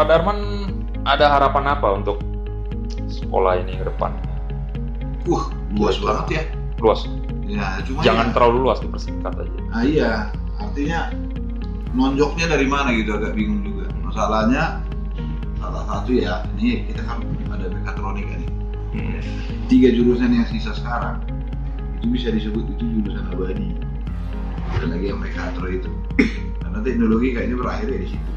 Pak Darman ada harapan apa untuk sekolah ini ke depan? Uh, luas banget ya. Luas. Ya, cuma Jangan ya, terlalu luas dipersingkat aja. Ah, iya, artinya nonjoknya dari mana gitu agak bingung juga. Masalahnya salah satu ya, ini kita kan ada mekatronika nih. Hmm. Tiga jurusan yang sisa sekarang itu bisa disebut itu jurusan abadi. Ada lagi yang mekatro itu. Karena teknologi kayaknya berakhir ya di situ.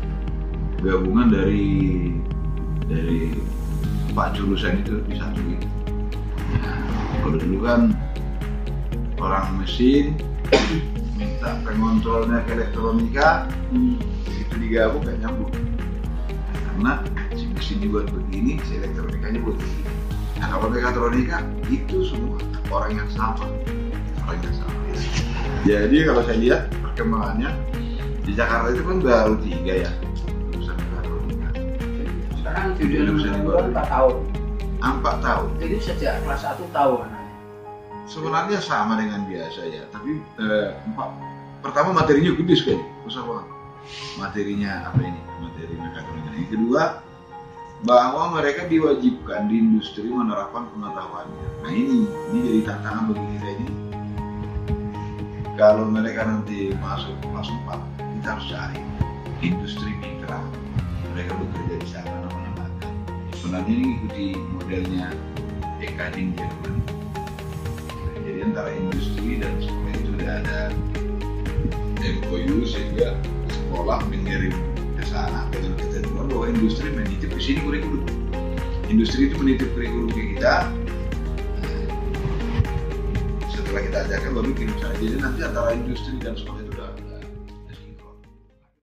Gabungan dari dari empat jurusan itu disatuin. Nah, kalau dulu kan orang mesin minta pengontrolnya ke elektronika begitu digabung gak nyambung. Karena si mesin dibuat begini si elektronikanya buat begini. Nah kalau mekatronika itu semua orang yang sama. Orang yang sama. Jadi kalau saya lihat perkembangannya di Jakarta itu kan baru tiga ya Sekarang judul bisa dulu dibuat. empat tahun. empat tahun Jadi sejak kelas satu tahu anaknya. sebenarnya sama dengan biasa ya tapi eh, empat pertama materinya gede sekali besar banget materinya apa ini materi mekatronika yang kedua bahwa mereka diwajibkan di industri menerapkan pengetahuannya nah ini ini jadi tantangan bagi kita ini kalau mereka nanti masuk kelas 4 kita harus cari industri sebenarnya ini ikuti modelnya EKD Jerman. Jadi antara industri dan sekolah itu sudah ada MOU sehingga sekolah mengirim ke sana dengan ketentuan bahwa industri menitip di sini kurikulum. Industri itu menitip kurikulum ke kita. Setelah kita ajarkan baru kirim sana jadi nanti antara industri dan sekolah